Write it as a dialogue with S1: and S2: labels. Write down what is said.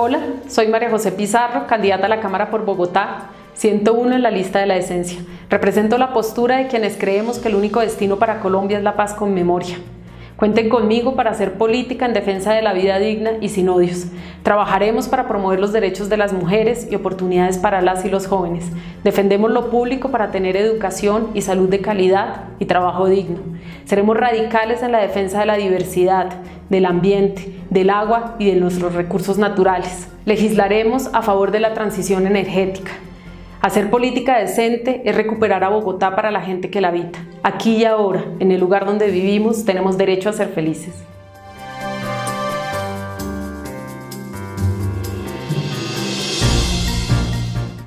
S1: Hola, soy María José Pizarro, candidata a la Cámara por Bogotá, 101 en la lista de la decencia. Represento la postura de quienes creemos que el único destino para Colombia es la paz con memoria. Cuenten conmigo para hacer política en defensa de la vida digna y sin odios. Trabajaremos para promover los derechos de las mujeres y oportunidades para las y los jóvenes. Defendemos lo público para tener educación y salud de calidad y trabajo digno. Seremos radicales en la defensa de la diversidad, del ambiente, del agua y de nuestros recursos naturales. Legislaremos a favor de la transición energética. Hacer política decente es recuperar a Bogotá para la gente que la habita. Aquí y ahora, en el lugar donde vivimos, tenemos derecho a ser felices.